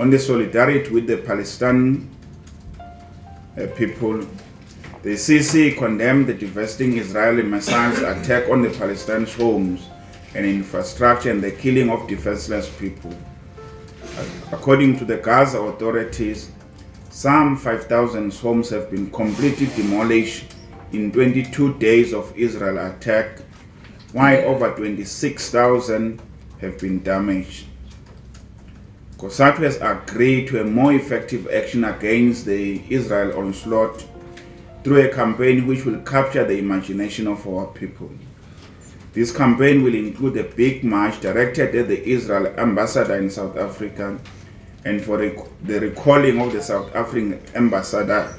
on the solidarity with the Palestinian uh, people. The CC condemned the devastating Israeli missiles attack on the Palestinian homes and infrastructure and the killing of defenseless people. According to the Gaza authorities, some 5,000 homes have been completely demolished in 22 days of Israel attack, while over 26,000 have been damaged. COSATU has agreed to a more effective action against the Israel onslaught through a campaign which will capture the imagination of our people. This campaign will include a big march directed at the Israel ambassador in South Africa and for the recalling of the South African ambassador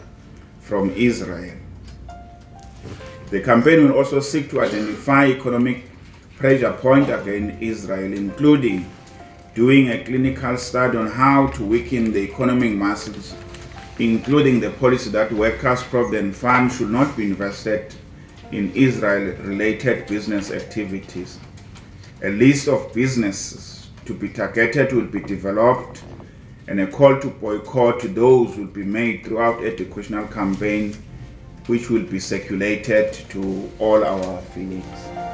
from Israel. The campaign will also seek to identify economic pressure points against Israel, including doing a clinical study on how to weaken the economic muscles, including the policy that workers' provident funds should not be invested in Israel-related business activities. A list of businesses to be targeted will be developed and a call to boycott to those will be made throughout educational campaign which will be circulated to all our affiliates.